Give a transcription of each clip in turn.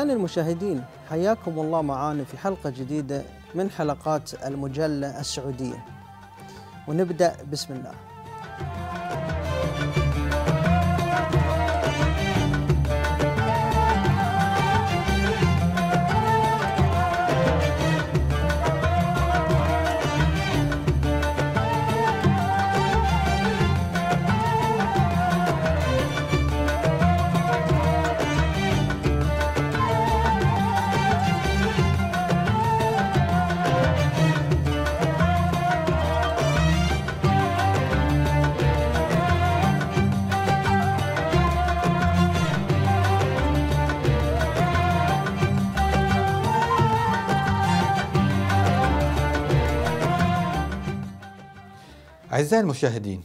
أعزائي المشاهدين حياكم الله معانا في حلقة جديدة من حلقات المجلة السعودية. ونبدأ بسم الله. أعزائي المشاهدين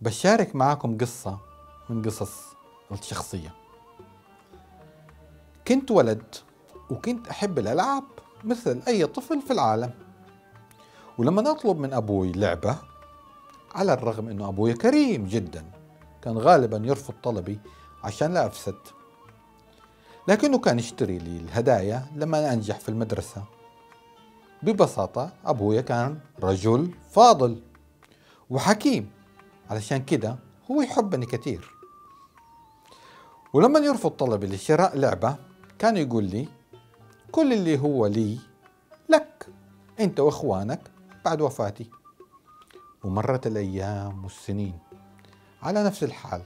بشارك معكم قصة من قصص الشخصية. كنت ولد وكنت أحب الألعاب مثل أي طفل في العالم. ولما أطلب من أبوي لعبة على الرغم أنه أبوي كريم جدا كان غالبا يرفض طلبي عشان لا أفسد. لكنه كان يشتري لي الهدايا لما أنجح في المدرسة. ببساطة أبويا كان رجل فاضل. وحكيم. علشان كده هو يحبني كثير. ولما يرفض طلبي لشراء لعبة كان يقول لي كل اللي هو لي لك انت واخوانك بعد وفاتي. ومرت الأيام والسنين. على نفس الحال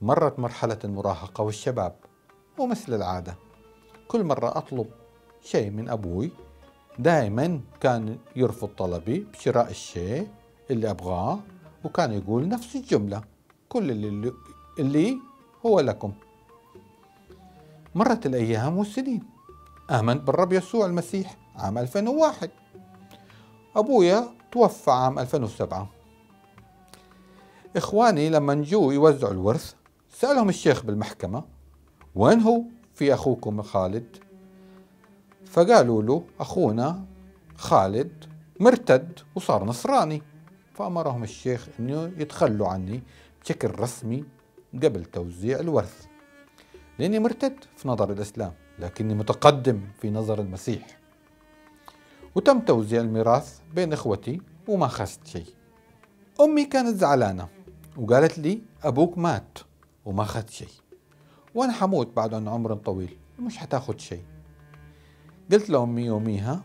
مرت مرحلة المراهقة والشباب ومثل العادة. كل مرة أطلب شيء من أبوي دائما كان يرفض طلبي بشراء الشيء اللي أبغاه وكان يقول نفس الجملة كل اللي, اللي هو لكم. مرت الأيام والسنين. آمنت بالرب يسوع المسيح عام 2001 أبويا توفى عام 2007 إخواني لما جو يوزعوا الورث سألهم الشيخ بالمحكمة وين هو في أخوكم خالد؟ فقالوا له أخونا خالد مرتد وصار نصراني. فأمرهم الشيخ أنه يتخلوا عني بشكل رسمي قبل توزيع الورث لأني مرتد في نظر الإسلام لكني متقدم في نظر المسيح. وتم توزيع الميراث بين إخوتي وما خست شيء. أمي كانت زعلانة وقالت لي أبوك مات وما أخذت شيء. وأنا حموت بعد عن عمر طويل مش حتاخد شيء. قلت لأمي يوميها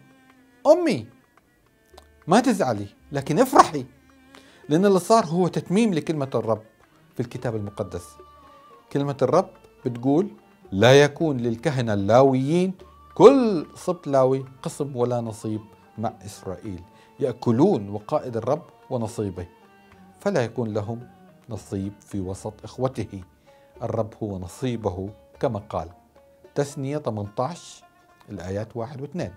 أمي ما تزعلي لكن افرحي. لأن اللي صار هو تتميم لكلمة الرب في الكتاب المقدس. كلمة الرب بتقول لا يكون للكهنة اللاويين كل سبط لاوي قسم ولا نصيب مع إسرائيل. يأكلون وقائد الرب ونصيبه فلا يكون لهم نصيب في وسط إخوته. الرب هو نصيبه كما قال. تثنية 18 الآيات واحد واثنين.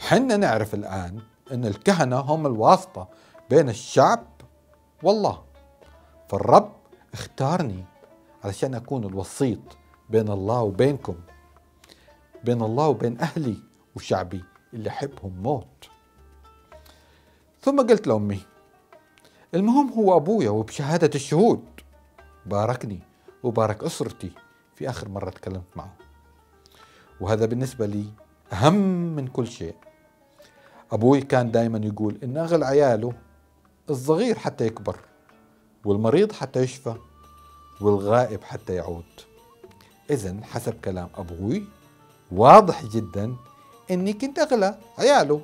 حنا نعرف الآن أن الكهنة هم الواسطة بين الشعب؟ والله. فالرب اختارني علشان أكون الوسيط بين الله وبينكم بين الله وبين أهلي وشعبي اللي أحبهم موت. ثم قلت لأمي المهم هو أبويا وبشهادة الشهود. باركني وبارك أسرتي في آخر مرة تكلمت معه. وهذا بالنسبة لي أهم من كل شيء. أبوي كان دائما يقول إن أغلى عياله الصغير حتى يكبر والمريض حتى يشفى والغائب حتى يعود. إذا حسب كلام أبوي واضح جدا إني كنت أغلى عياله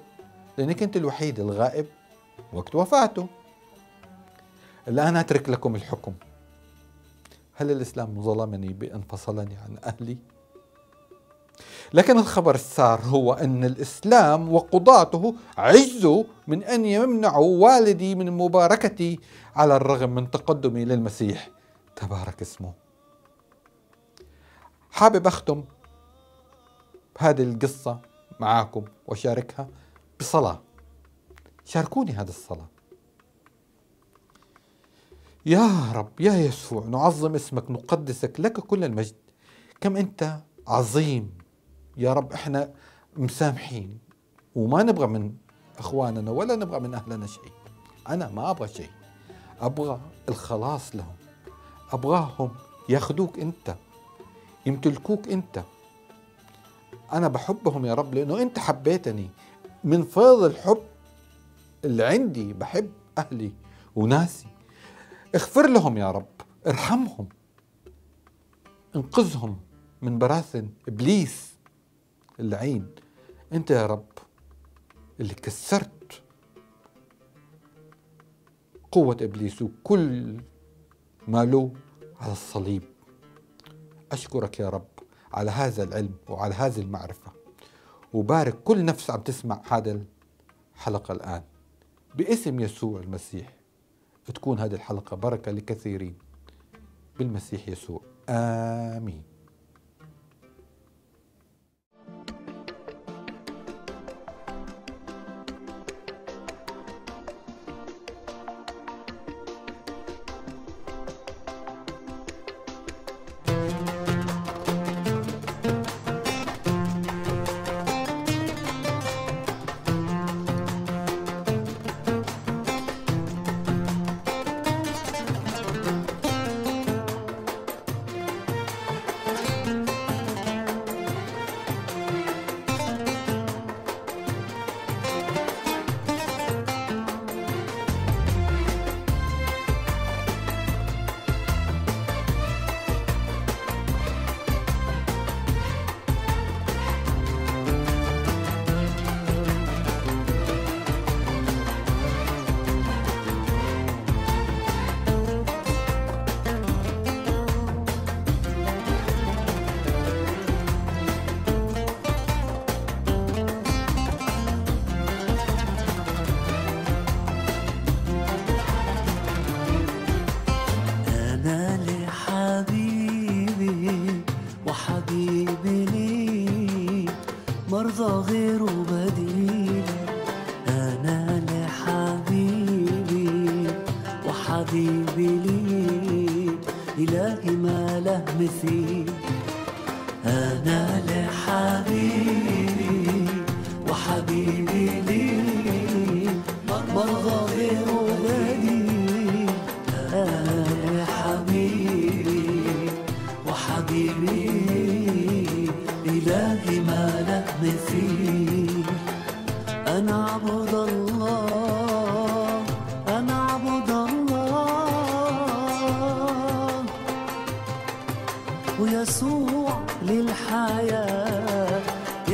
لأني كنت الوحيد الغائب وقت وفاته. الآن أترك لكم الحكم. هل الإسلام ظلمني بأن فصلني عن أهلي؟ لكن الخبر السار هو أن الإسلام وقضاته عجزوا من أن يمنعوا والدي من مباركتي على الرغم من تقدمي للمسيح. تبارك اسمه. حابب أختم هذه القصة معاكم وشاركها بصلاة. شاركوني هذه الصلاة. يا رب يا يسوع نعظم اسمك نقدسك لك كل المجد. كم أنت عظيم. يا رب إحنا مسامحين وما نبغى من إخواننا ولا نبغى من أهلنا شيء. أنا ما أبغى شيء. أبغى الخلاص لهم. أبغاهم ياخذوك أنت يمتلكوك أنت. أنا بحبهم يا رب لأنه أنت حبيتني. من فيض الحب اللي عندي بحب أهلي وناسي. اغفر لهم يا رب ارحمهم. انقذهم من براثن إبليس. اللعين أنت يا رب اللي كسرت قوة إبليس وكل ما له على الصليب. أشكرك يا رب على هذا العلم وعلى هذه المعرفة. وبارك كل نفس عم تسمع هذا الحلقة الآن. باسم يسوع المسيح تكون هذه الحلقة بركة لكثيرين. بالمسيح يسوع. آمين.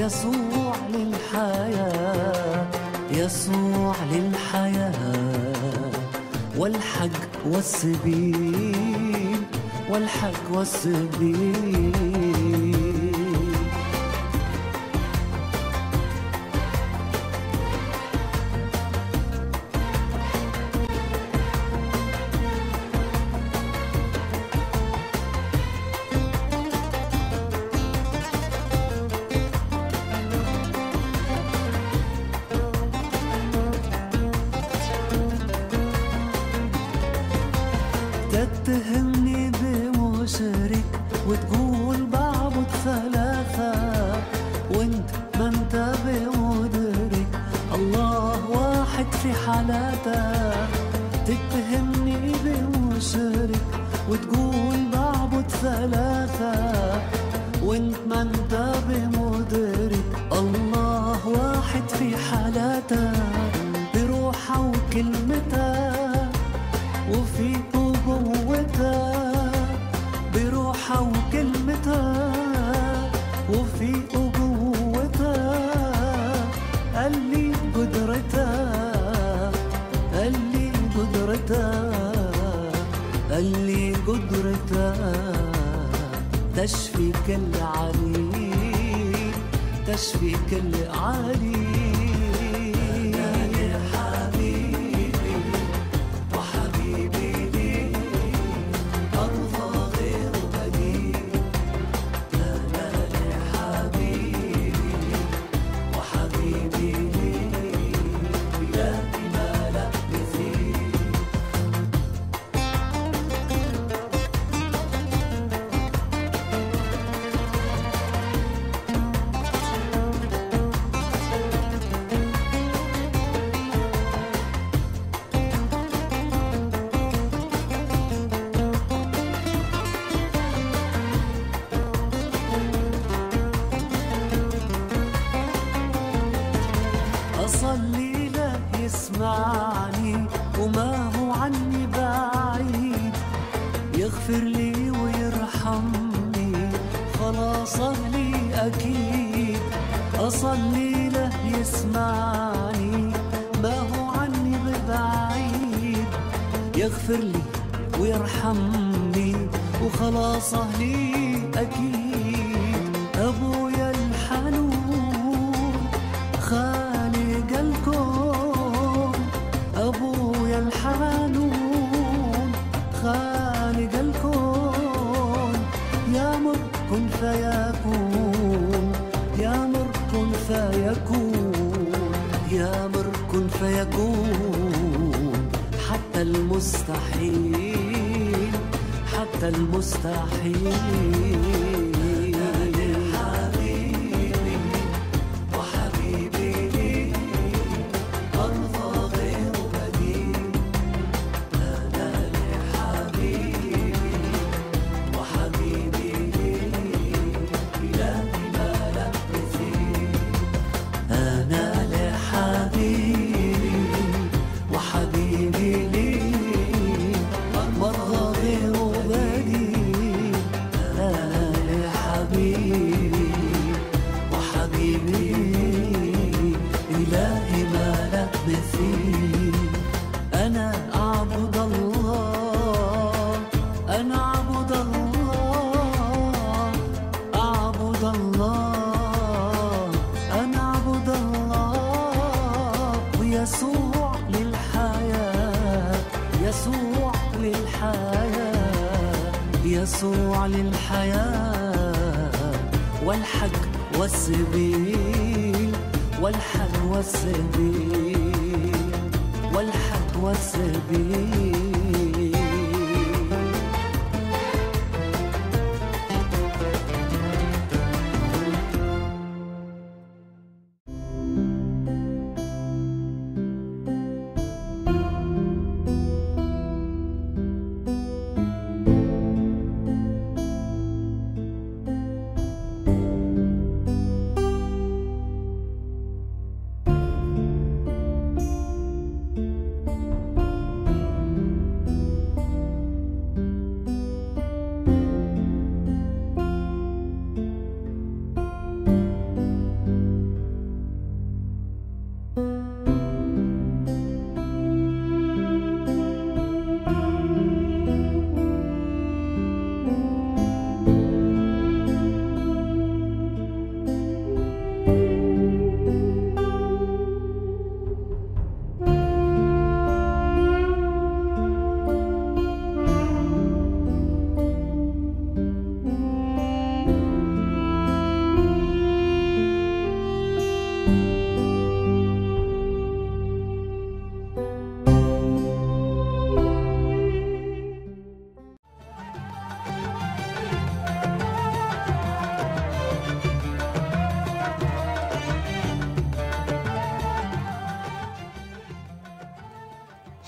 يسوع للحياة يسوع للحياة والسبيل والحق والسبيل. wind man تشفي كل عريض تشفي كل عريض. baby.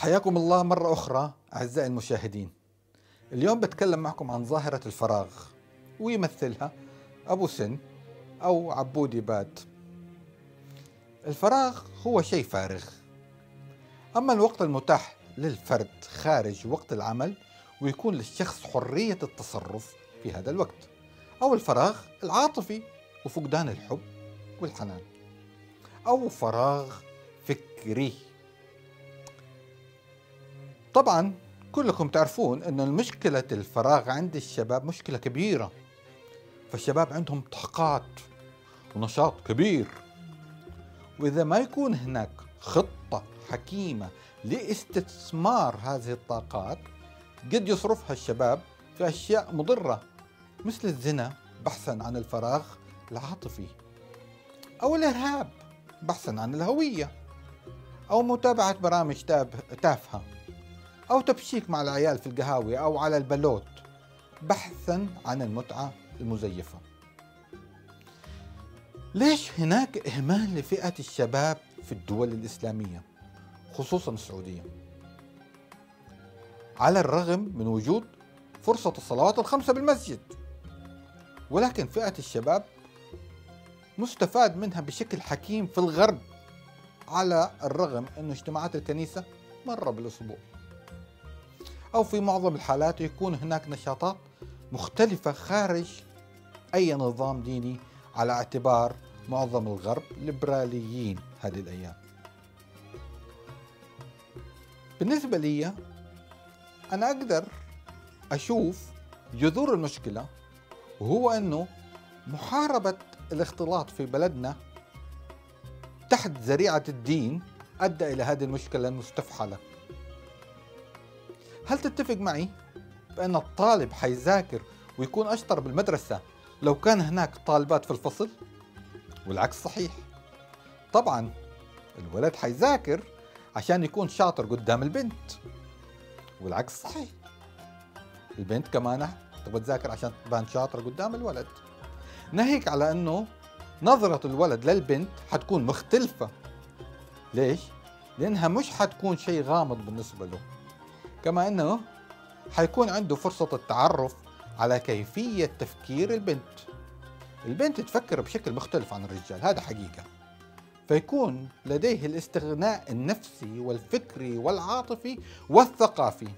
حياكم الله مرة أخرى أعزائي المشاهدين. اليوم بتكلم معكم عن ظاهرة الفراغ ويمثلها أبو سن أو عبودي باد الفراغ هو شيء فارغ. أما الوقت المتاح للفرد خارج وقت العمل ويكون للشخص حرية التصرف في هذا الوقت أو الفراغ العاطفي وفقدان الحب والحنان أو فراغ فكري. طبعا كلكم تعرفون أن المشكلة الفراغ عند الشباب مشكلة كبيرة. فالشباب عندهم طاقات ونشاط كبير. وإذا ما يكون هناك خطة حكيمة لاستثمار هذه الطاقات قد يصرفها الشباب في أشياء مضرة مثل الزنا بحثا عن الفراغ العاطفي أو الإرهاب بحثا عن الهوية أو متابعة برامج تافهة. أو تبشيك مع العيال في القهاوي أو على البلوت بحثا عن المتعة المزيفة. ليش هناك إهمال لفئة الشباب في الدول الإسلامية خصوصا السعودية؟ على الرغم من وجود فرصة الصلوات الخمسة بالمسجد ولكن فئة الشباب مستفاد منها بشكل حكيم في الغرب على الرغم أنه اجتماعات الكنيسة مرة بالأسبوع. أو في معظم الحالات يكون هناك نشاطات مختلفة خارج أي نظام ديني على اعتبار معظم الغرب ليبراليين هذه الأيام. بالنسبة لي أنا أقدر أشوف جذور المشكلة وهو أنه محاربة الاختلاط في بلدنا تحت ذريعة الدين أدى إلى هذه المشكلة المستفحلة. هل تتفق معي بأن الطالب حيذاكر ويكون أشطر بالمدرسة لو كان هناك طالبات في الفصل؟ والعكس صحيح. طبعا الولد حيذاكر عشان يكون شاطر قدام البنت. والعكس صحيح. البنت كمان تبغى تذاكر عشان تبان شاطرة قدام الولد. ناهيك على أنه نظرة الولد للبنت حتكون مختلفة. ليش؟ لأنها مش حتكون شيء غامض بالنسبة له. كما إنه حيكون عنده فرصة التعرف على كيفية تفكير البنت. البنت تفكر بشكل مختلف عن الرجال هذا حقيقة. فيكون لديه الاستغناء النفسي والفكري والعاطفي والثقافي.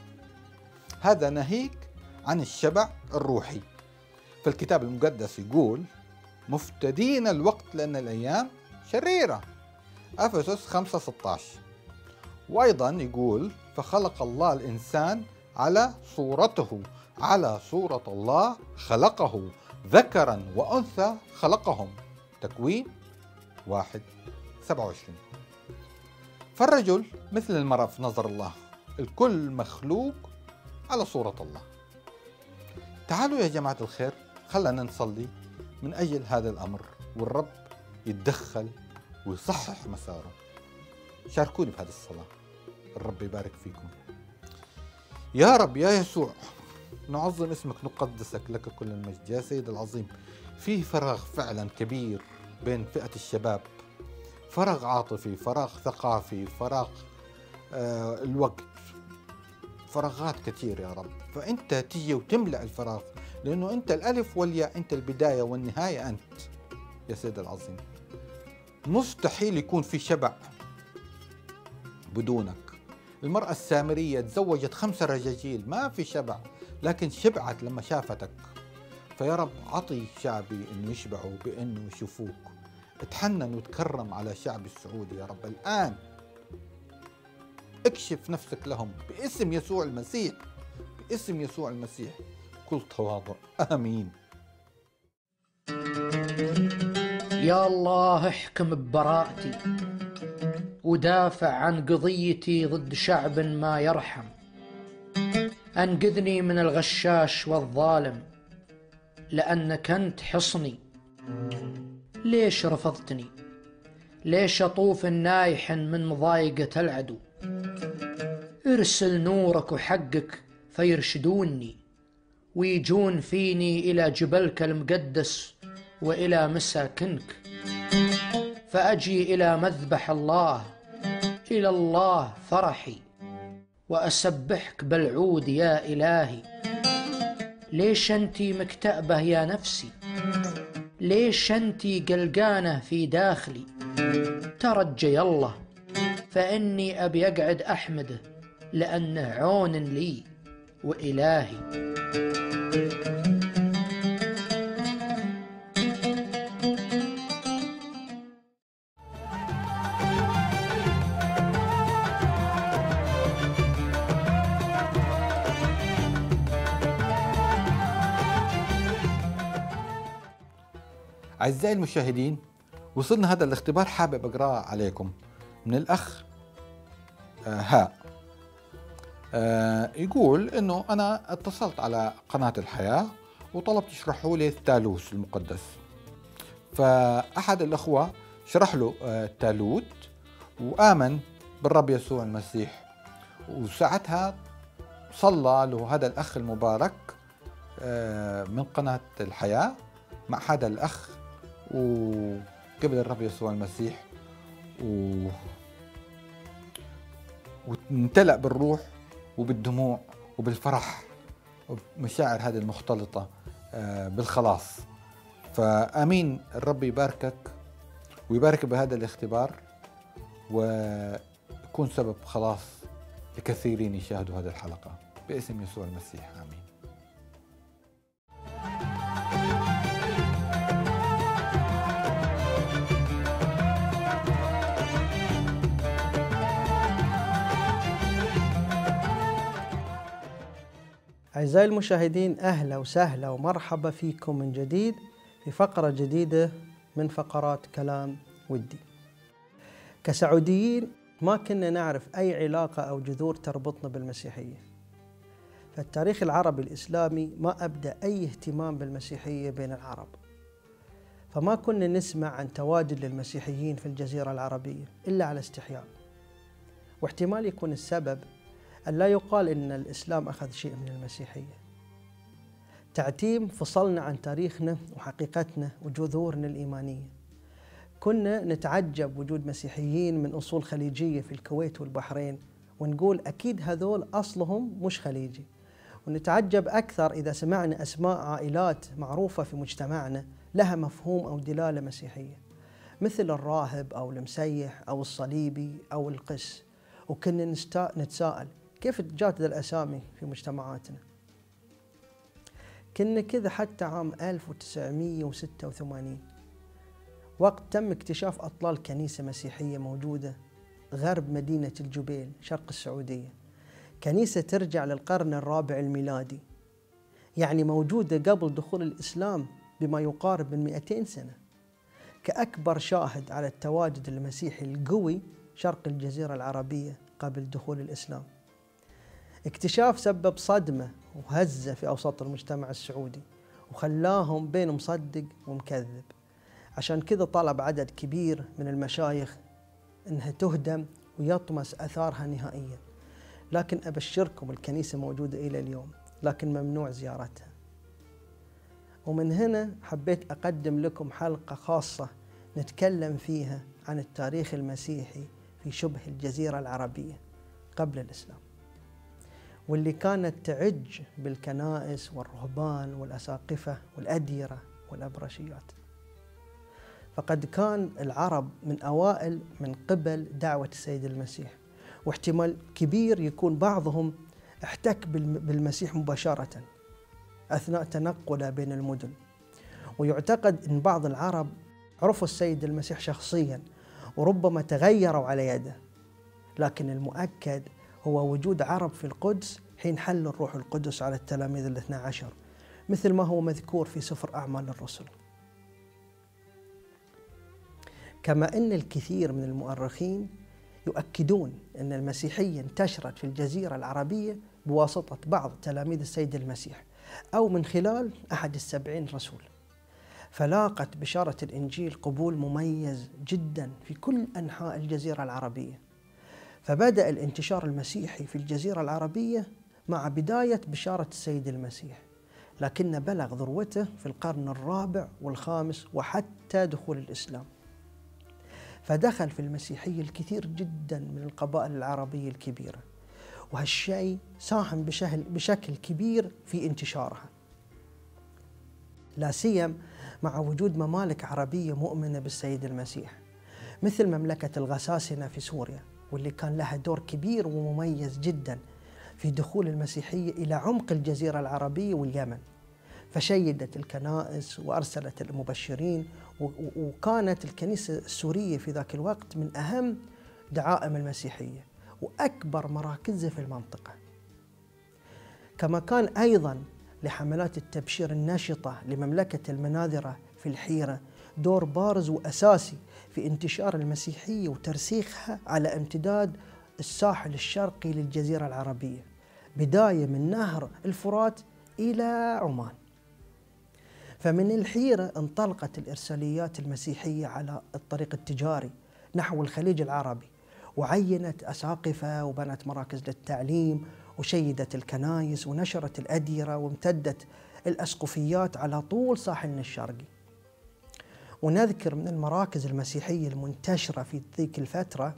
هذا ناهيك عن الشبع الروحي. فالكتاب المقدس يقول مفتدين الوقت لأن الأيام شريرة. أفسس 5 16 وأيضا يقول فخلق الله الإنسان على صورته على صورة الله خلقه ذكرا وأنثى خلقهم. تكوين واحد سبعة وعشرين. فالرجل مثل المرأة في نظر الله. الكل مخلوق على صورة الله. تعالوا يا جماعة الخير خلنا نصلي من أجل هذا الأمر والرب يتدخل ويصحح مساره. شاركوني بهذه الصلاة. الرب يبارك فيكم. يا رب يا يسوع نعظم اسمك نقدسك لك كل المجد. يا سيد العظيم فيه فراغ فعلا كبير بين فئة الشباب. فراغ عاطفي فراغ ثقافي فراغ آه الوقت. فراغات كثير يا رب. فأنت تيجي وتملأ الفراغ لأنه أنت الألف والياء أنت البداية والنهاية أنت. يا سيد العظيم مستحيل يكون في شبع بدونك. المرأة السامرية تزوجت خمسة رجاجيل ما في شبع لكن شبعت لما شافتك. فيا رب عطي شعبي انه يشبعوا بانه يشوفوك. اتحنن وتكرم على شعب السعودي يا رب. الآن اكشف نفسك لهم باسم يسوع المسيح. باسم يسوع المسيح. كل تواضع. آمين. يا الله احكم ببراءتي. ودافع عن قضيتي ضد شعب ما يرحم. أنقذني من الغشاش والظالم لانك انت حصني. ليش رفضتني؟ ليش أطوف نايح من مضايقة العدو؟ ارسل نورك وحقك فيرشدوني. ويجون فيني إلى جبلك المقدس وإلى مساكنك. فأجي إلى مذبح الله إلى الله فرحي وأسبحك بالعود يا إلهي. ليش انتي مكتئبه يا نفسي؟ ليش انتي قلقانة في داخلي؟ ترجي الله فإني أبي أقعد احمده لأنه عون لي وإلهي. أعزائي المشاهدين وصلنا هذا الاختبار حابب أقرأه عليكم. من الأخ آه هاء آه يقول أنه أنا اتصلت على قناة الحياة وطلبت يشرحوا لي الثالوث المقدس. فأحد الأخوة شرح له آه التالوت وآمن بالرب يسوع المسيح. وساعتها صلى له هذا الأخ المبارك من قناة الحياة مع هذا الأخ وقبل الرب يسوع المسيح و وامتلأ بالروح وبالدموع وبالفرح ومشاعر هذه المختلطة آه، بالخلاص. فأمين الرب يباركك ويبارك بهذا الاختبار ويكون سبب خلاص لكثيرين يشاهدوا هذه الحلقة. باسم يسوع المسيح آمين. أعزائي المشاهدين أهلا وسهلا ومرحبا فيكم من جديد في فقرة جديدة من فقرات كلام ودي. كسعوديين ما كنا نعرف أي علاقة أو جذور تربطنا بالمسيحية. فالتاريخ العربي الإسلامي ما أبدأ أي اهتمام بالمسيحية بين العرب. فما كنا نسمع عن تواجد للمسيحيين في الجزيرة العربية إلا على استحياء. واحتمال يكون السبب أن لا يقال إن الإسلام أخذ شيء من المسيحية. تعتيم فصلنا عن تاريخنا وحقيقتنا وجذورنا الإيمانية. كنا نتعجب وجود مسيحيين من أصول خليجية في الكويت والبحرين ونقول أكيد هذول أصلهم مش خليجي. ونتعجب أكثر إذا سمعنا أسماء عائلات معروفة في مجتمعنا لها مفهوم أو دلالة مسيحية مثل الراهب أو المسيح أو الصليبي أو القس. وكنا نتساءل كيف جات الأسامي في مجتمعاتنا؟ كنا كذا حتى عام 1986 وقت تم اكتشاف أطلال كنيسة مسيحية موجودة غرب مدينة الجبيل شرق السعودية. كنيسة ترجع للقرن الرابع الميلادي يعني موجودة قبل دخول الإسلام بما يقارب من 200 سنة. كأكبر شاهد على التواجد المسيحي القوي شرق الجزيرة العربية قبل دخول الإسلام. اكتشاف سبب صدمة وهزة في أوساط المجتمع السعودي وخلاهم بين مصدق ومكذب. عشان كذا طلب عدد كبير من المشايخ إنها تهدم ويطمس أثارها نهائيا. لكن أبشركم الكنيسة موجودة إلى اليوم لكن ممنوع زيارتها. ومن هنا حبيت أقدم لكم حلقة خاصة نتكلم فيها عن التاريخ المسيحي في شبه الجزيرة العربية قبل الإسلام. واللي كانت تعج بالكنائس والرهبان والأساقفة والأديرة والأبرشيات. فقد كان العرب من أوائل من قبل دعوة السيد المسيح واحتمال كبير يكون بعضهم احتك بالمسيح مباشرة أثناء تنقله بين المدن. ويعتقد أن بعض العرب عرفوا السيد المسيح شخصيا وربما تغيروا على يده. لكن المؤكد هو وجود عرب في القدس حين حل الروح القدس على التلاميذ الاثنى عشر مثل ما هو مذكور في سفر أعمال الرسل. كما أن الكثير من المؤرخين يؤكدون أن المسيحية انتشرت في الجزيرة العربية بواسطة بعض تلاميذ السيد المسيح أو من خلال أحد السبعين رسول. فلاقت بشارة الإنجيل قبول مميز جدا في كل أنحاء الجزيرة العربية. فبدأ الانتشار المسيحي في الجزيرة العربية مع بداية بشارة السيد المسيح لكن بلغ ذروته في القرن الرابع والخامس وحتى دخول الإسلام. فدخل في المسيحية الكثير جدا من القبائل العربية الكبيرة وهالشيء ساهم بشكل, كبير في انتشارها. لا سيم مع وجود ممالك عربية مؤمنة بالسيد المسيح مثل مملكة الغساسنة في سوريا. واللي كان لها دور كبير ومميز جدا في دخول المسيحية إلى عمق الجزيرة العربية واليمن فشيدت الكنائس وأرسلت المبشرين وكانت الكنيسة السورية في ذاك الوقت من أهم دعائم المسيحية وأكبر مراكزها في المنطقة. كما كان أيضا لحملات التبشير النشطه لمملكة المناذره في الحيرة دور بارز وأساسي في انتشار المسيحية وترسيخها على امتداد الساحل الشرقي للجزيرة العربية بداية من نهر الفرات إلى عمان. فمن الحيرة انطلقت الإرساليات المسيحية على الطريق التجاري نحو الخليج العربي وعينت أساقفة وبنت مراكز للتعليم وشيدت الكنايس ونشرت الأديرة وامتدت الأسقفيات على طول ساحلنا الشرقي ونذكر من المراكز المسيحية المنتشرة في ذيك الفترة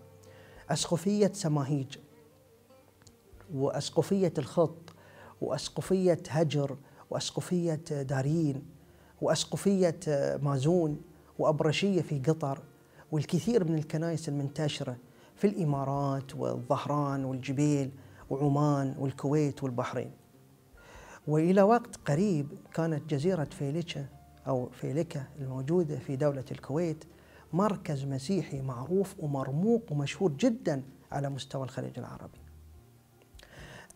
أسقفية سماهيج وأسقفية الخط وأسقفية هجر وأسقفية دارين وأسقفية مازون وأبرشية في قطر والكثير من الكنائس المنتشرة في الإمارات والظهران والجبيل وعمان والكويت والبحرين. وإلى وقت قريب كانت جزيرة فيليكا أو فيليكا الموجودة في دولة الكويت مركز مسيحي معروف ومرموق ومشهور جدا على مستوى الخليج العربي.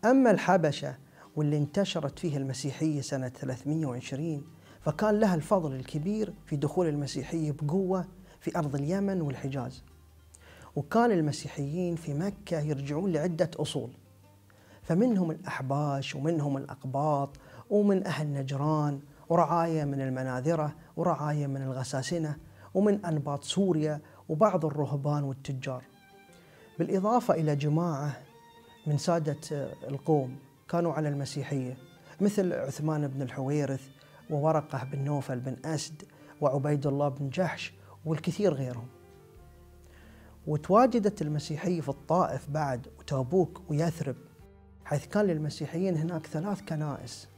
أما الحبشة واللي انتشرت فيه المسيحية سنة 320 فكان لها الفضل الكبير في دخول المسيحية بقوة في أرض اليمن والحجاز. وكان المسيحيين في مكة يرجعون لعدة أصول فمنهم الأحباش ومنهم الأقباط ومن أهل نجران ورعاية من المناذرة ورعاية من الغساسنة ومن أنباط سوريا وبعض الرهبان والتجار. بالإضافة إلى جماعة من سادة القوم كانوا على المسيحية مثل عثمان بن الحويرث وورقة بن نوفل بن أسد وعبيد الله بن جحش والكثير غيرهم. وتواجدت المسيحية في الطائف بعد وتابوك ويثرب حيث كان للمسيحيين هناك ثلاث كنائس.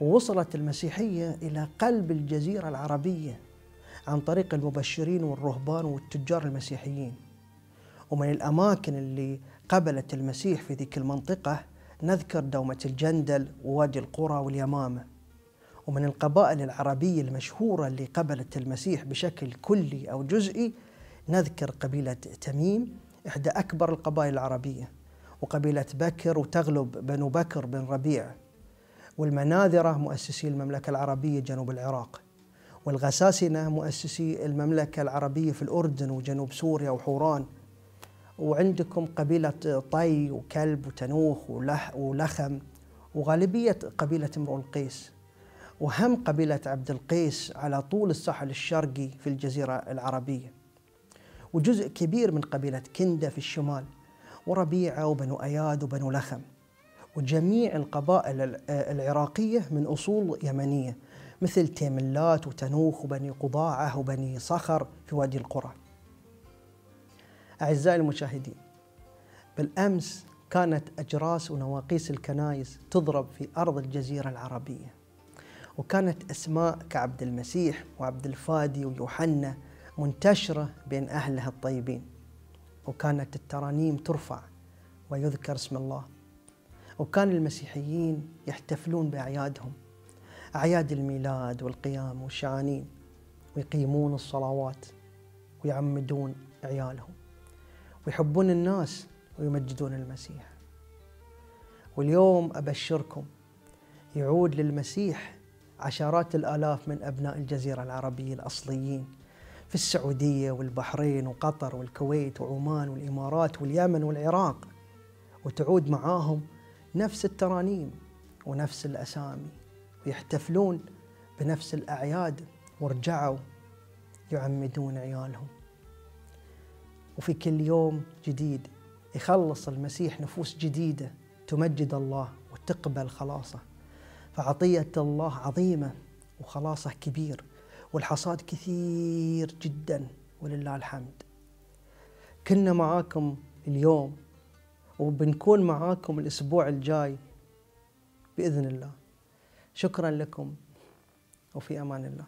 ووصلت المسيحية إلى قلب الجزيرة العربية عن طريق المبشرين والرهبان والتجار المسيحيين. ومن الأماكن اللي قبلت المسيح في ذيك المنطقة نذكر دومة الجندل ووادي القرى واليمامة. ومن القبائل العربية المشهورة اللي قبلت المسيح بشكل كلي أو جزئي نذكر قبيلة تميم إحدى أكبر القبائل العربية وقبيلة بكر وتغلب بنو بكر بن ربيع. والمناذرة مؤسسي المملكة العربية جنوب العراق والغساسنة مؤسسي المملكة العربية في الأردن وجنوب سوريا وحوران. وعندكم قبيلة طي وكلب وتنوخ ولح ولخم وغالبية قبيلة امرؤ القيس. وهم قبيلة عبد القيس على طول الساحل الشرقي في الجزيرة العربية. وجزء كبير من قبيلة كندة في الشمال وربيعة وبنو أياد وبنو لخم. وجميع القبائل العراقية من أصول يمنية مثل تيملات وتنوخ وبني قضاعة وبني صخر في وادي القرى. أعزائي المشاهدين بالأمس كانت أجراس ونواقيس الكنائس تضرب في أرض الجزيرة العربية وكانت أسماء كعبد المسيح وعبد الفادي ويوحنا منتشرة بين أهلها الطيبين وكانت الترانيم ترفع ويذكر اسم الله. وكان المسيحيين يحتفلون بأعيادهم أعياد الميلاد والقيام والشعانين ويقيمون الصلوات ويعمدون عيالهم ويحبون الناس ويمجدون المسيح. واليوم أبشركم يعود للمسيح عشرات الآلاف من أبناء الجزيرة العربية الأصليين في السعودية والبحرين وقطر والكويت وعمان والإمارات واليمن والعراق وتعود معاهم نفس الترانيم ونفس الأسامي ويحتفلون بنفس الأعياد ورجعوا يعمدون عيالهم. وفي كل يوم جديد يخلص المسيح نفوس جديدة تمجد الله وتقبل خلاصه. فعطية الله عظيمة وخلاصه كبير والحصاد كثير جدا ولله الحمد. كنا معاكم اليوم وبنكون معاكم الأسبوع الجاي بإذن الله. شكرا لكم وفي أمان الله.